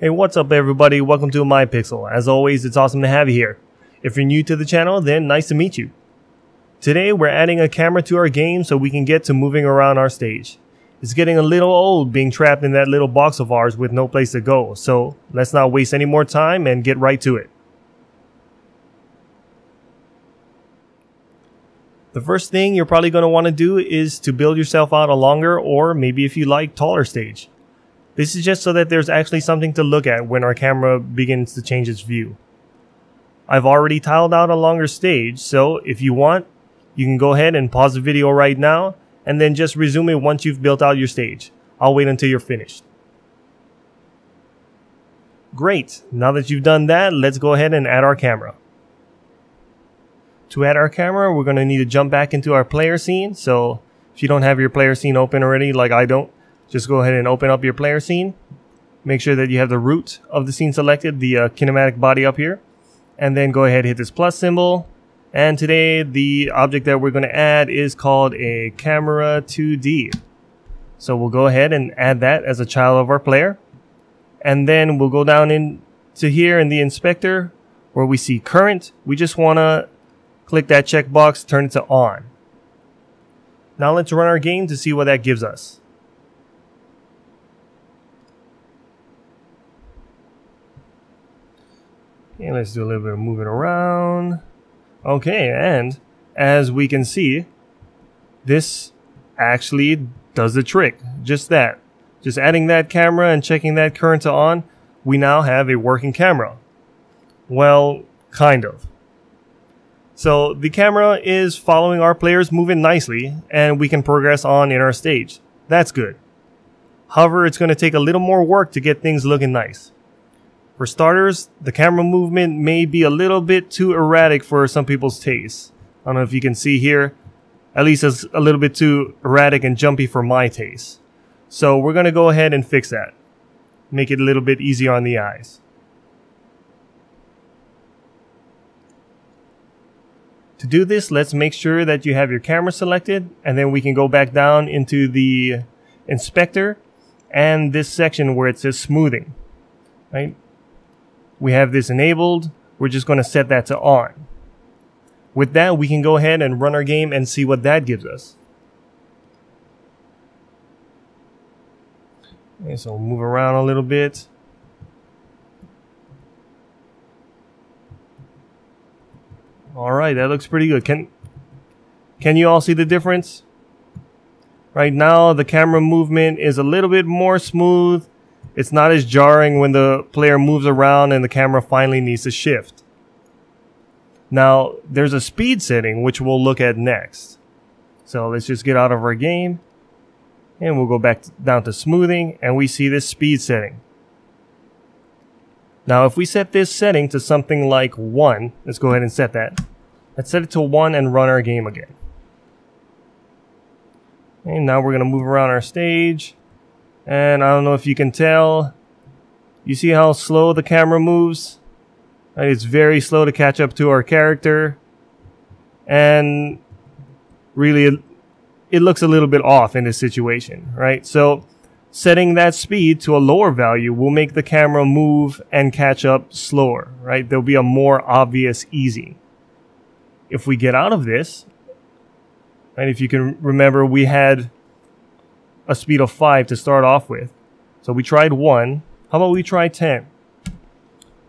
Hey, what's up everybody? Welcome to UmaiPixel. As always, it's awesome to have you here. If you're new to the channel, then nice to meet you. Today, we're adding a camera to our game so we can get to moving around our stage. It's getting a little old being trapped in that little box of ours with no place to go, so let's not waste any more time and get right to it. The first thing you're probably going to want to do is to build yourself out a longer or maybe if you like taller stage. This is just so that there's actually something to look at when our camera begins to change its view. I've already tiled out a longer stage, so if you want, you can go ahead and pause the video right now and then just resume it once you've built out your stage. I'll wait until you're finished. Great, now that you've done that, let's go ahead and add our camera. To add our camera, we're going to need to jump back into our player scene. So if you don't have your player scene open already, like I don't, just go ahead and open up your player scene. Make sure that you have the root of the scene selected, the uh, kinematic body up here. And then go ahead and hit this plus symbol. And today the object that we're going to add is called a camera 2D. So we'll go ahead and add that as a child of our player. And then we'll go down into here in the inspector where we see current. We just want to click that checkbox, turn it to on. Now let's run our game to see what that gives us. Okay, let's do a little bit of moving around. Okay, and as we can see, this actually does the trick. Just that. Just adding that camera and checking that current to on, we now have a working camera. Well, kind of. So the camera is following our players moving nicely and we can progress on in our stage. That's good. However, it's going to take a little more work to get things looking nice. For starters, the camera movement may be a little bit too erratic for some people's taste. I don't know if you can see here. At least it's a little bit too erratic and jumpy for my taste. So we're going to go ahead and fix that. Make it a little bit easier on the eyes. To do this, let's make sure that you have your camera selected and then we can go back down into the inspector and this section where it says smoothing, right? We have this enabled. We're just going to set that to on. With that, we can go ahead and run our game and see what that gives us. Okay, so we'll move around a little bit. All right, that looks pretty good. Can can you all see the difference? Right now, the camera movement is a little bit more smooth it's not as jarring when the player moves around and the camera finally needs to shift. Now, there's a speed setting which we'll look at next. So let's just get out of our game and we'll go back down to smoothing and we see this speed setting. Now, if we set this setting to something like 1, let's go ahead and set that. Let's set it to 1 and run our game again. And now we're going to move around our stage. And I don't know if you can tell. You see how slow the camera moves? It's very slow to catch up to our character. And really, it, looks a little bit off in this situation, right? So setting that speed to a lower value will make the camera move and catch up slower, right? There'll be a more obvious easing. If we get out of this, and if you can remember, we had a speed of 5 to start off with. So we tried 1. How about we try 10?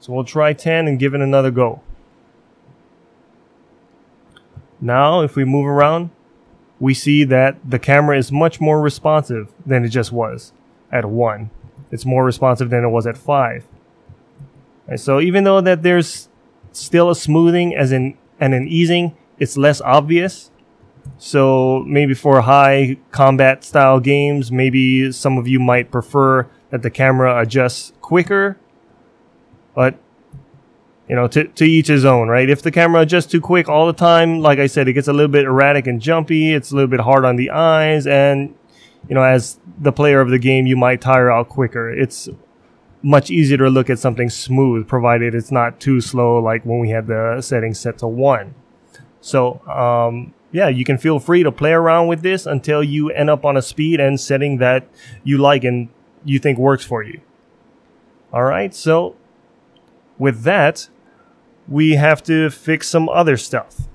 So we'll try 10 and give it another go. Now, if we move around, we see that the camera is much more responsive than it just was at 1. It's more responsive than it was at 5. And so even though that there's still a smoothing as in and an easing, it's less obvious so maybe for high combat style games, maybe some of you might prefer that the camera adjusts quicker. But you know, to, to each his own, right? If the camera adjusts too quick all the time, like I said, it gets a little bit erratic and jumpy. It's a little bit hard on the eyes. And, you know, as the player of the game, you might tire out quicker. It's much easier to look at something smooth, provided it's not too slow, like when we had the settings set to one. So, um, yeah, you can feel free to play around with this until you end up on a speed and setting that you like and you think works for you. Alright, so with that, we have to fix some other stuff.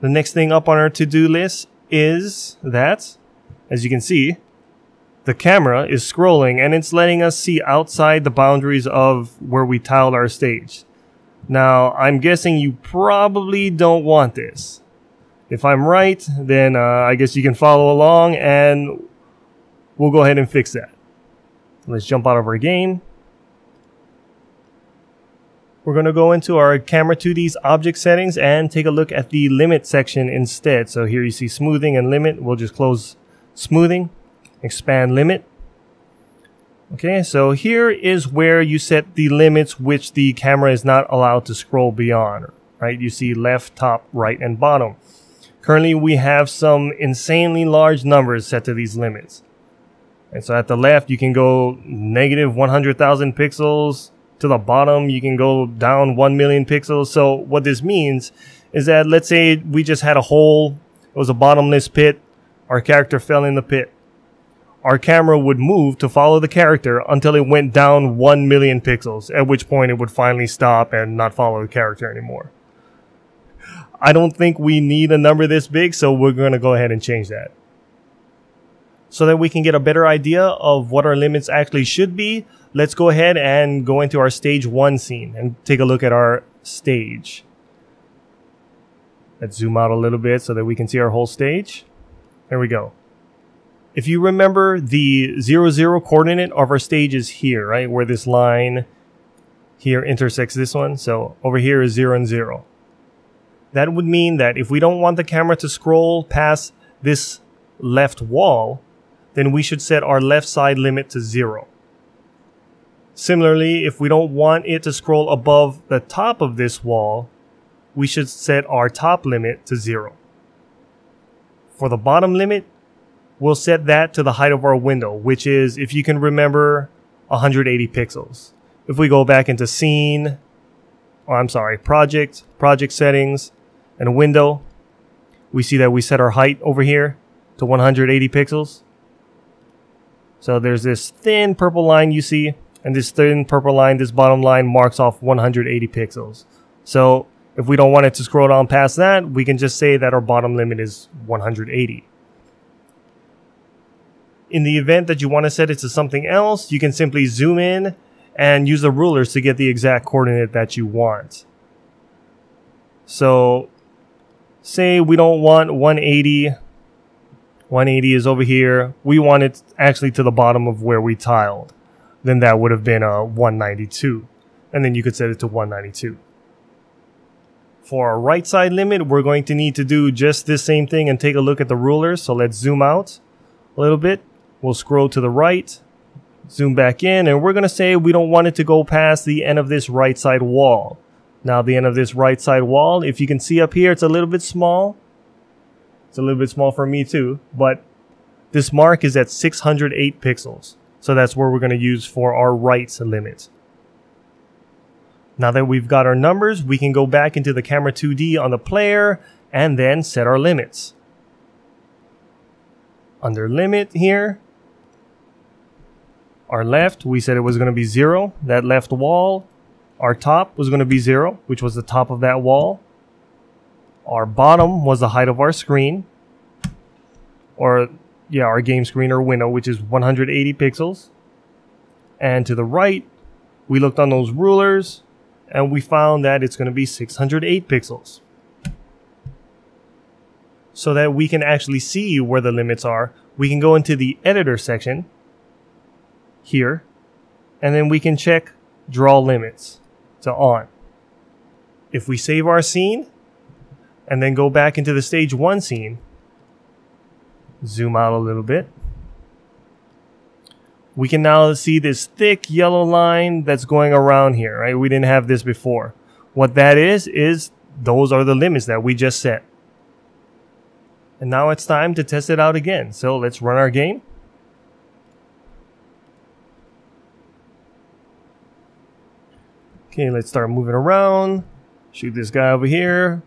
The next thing up on our to-do list is that, as you can see, the camera is scrolling and it's letting us see outside the boundaries of where we tiled our stage. Now, I'm guessing you probably don't want this. If I'm right, then uh, I guess you can follow along and we'll go ahead and fix that. Let's jump out of our game. We're going to go into our camera 2D's object settings and take a look at the limit section instead. So here you see smoothing and limit. We'll just close smoothing, expand limit. Okay, so here is where you set the limits which the camera is not allowed to scroll beyond, right? You see left, top, right, and bottom. Currently, we have some insanely large numbers set to these limits. And so at the left, you can go negative 100,000 pixels. To the bottom, you can go down 1 million pixels. So what this means is that let's say we just had a hole, it was a bottomless pit, our character fell in the pit. Our camera would move to follow the character until it went down 1 million pixels, at which point it would finally stop and not follow the character anymore. I don't think we need a number this big, so we're going to go ahead and change that. So that we can get a better idea of what our limits actually should be, let's go ahead and go into our stage one scene and take a look at our stage. Let's zoom out a little bit so that we can see our whole stage. There we go. If you remember, the 0, 0 coordinate of our stage is here, right? Where this line here intersects this one. So over here is 0 and 0. That would mean that if we don't want the camera to scroll past this left wall, then we should set our left side limit to zero. Similarly, if we don't want it to scroll above the top of this wall, we should set our top limit to zero. For the bottom limit, we'll set that to the height of our window, which is, if you can remember, 180 pixels. If we go back into scene, oh, I'm sorry, project, project settings, and a window. We see that we set our height over here to 180 pixels. So there's this thin purple line you see, and this thin purple line, this bottom line marks off 180 pixels. So if we don't want it to scroll down past that, we can just say that our bottom limit is 180. In the event that you want to set it to something else, you can simply zoom in and use the rulers to get the exact coordinate that you want. So say we don't want 180 180 is over here. We want it actually to the bottom of where we tiled. Then that would have been a 192 and then you could set it to 192 for our right side limit we're going to need to do just this same thing and take a look at the rulers. So let's zoom out a little bit. We'll scroll to the right zoom back in and we're going to say we don't want it to go past the end of this right side wall now the end of this right side wall, if you can see up here, it's a little bit small. It's a little bit small for me too, but this mark is at 608 pixels. So that's where we're going to use for our right limit. Now that we've got our numbers, we can go back into the camera 2D on the player and then set our limits. Under limit here, our left, we said it was going to be zero. That left wall, our top was going to be 0, which was the top of that wall. Our bottom was the height of our screen. Or, yeah, our game screen or window, which is 180 pixels. And to the right, we looked on those rulers, and we found that it's going to be 608 pixels. So that we can actually see where the limits are, we can go into the editor section here, and then we can check draw limits to on. If we save our scene and then go back into the stage one scene, zoom out a little bit, we can now see this thick yellow line that's going around here, right? We didn't have this before. What that is, is those are the limits that we just set. And now it's time to test it out again. So let's run our game. Okay, let's start moving around. Shoot this guy over here.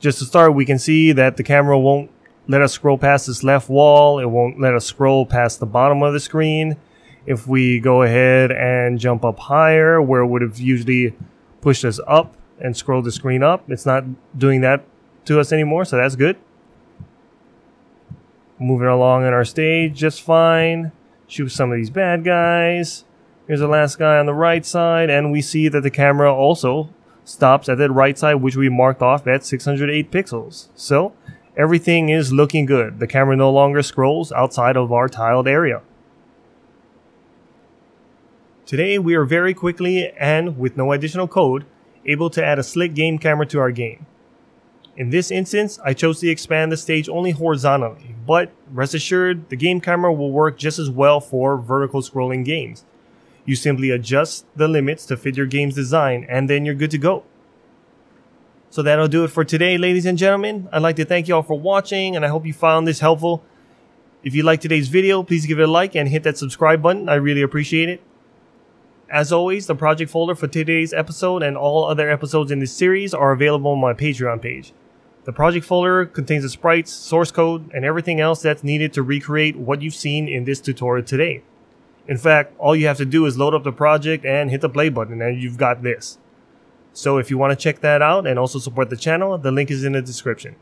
Just to start, we can see that the camera won't let us scroll past this left wall. It won't let us scroll past the bottom of the screen. If we go ahead and jump up higher, where it would have usually pushed us up and scroll the screen up, it's not doing that to us anymore, so that's good. Moving along in our stage just fine. Shoot some of these bad guys. Here's the last guy on the right side, and we see that the camera also stops at the right side, which we marked off at 608 pixels. So everything is looking good. The camera no longer scrolls outside of our tiled area. Today we are very quickly and with no additional code able to add a slick game camera to our game. In this instance, I chose to expand the stage only horizontally, but rest assured the game camera will work just as well for vertical scrolling games. You simply adjust the limits to fit your game's design and then you're good to go. So that'll do it for today, ladies and gentlemen. I'd like to thank you all for watching and I hope you found this helpful. If you liked today's video, please give it a like and hit that subscribe button. I really appreciate it. As always, the project folder for today's episode and all other episodes in this series are available on my Patreon page. The project folder contains the sprites, source code, and everything else that's needed to recreate what you've seen in this tutorial today. In fact, all you have to do is load up the project and hit the play button and you've got this. So if you want to check that out and also support the channel, the link is in the description.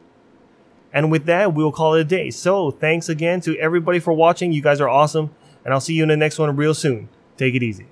And with that, we'll call it a day. So thanks again to everybody for watching. You guys are awesome. And I'll see you in the next one real soon. Take it easy.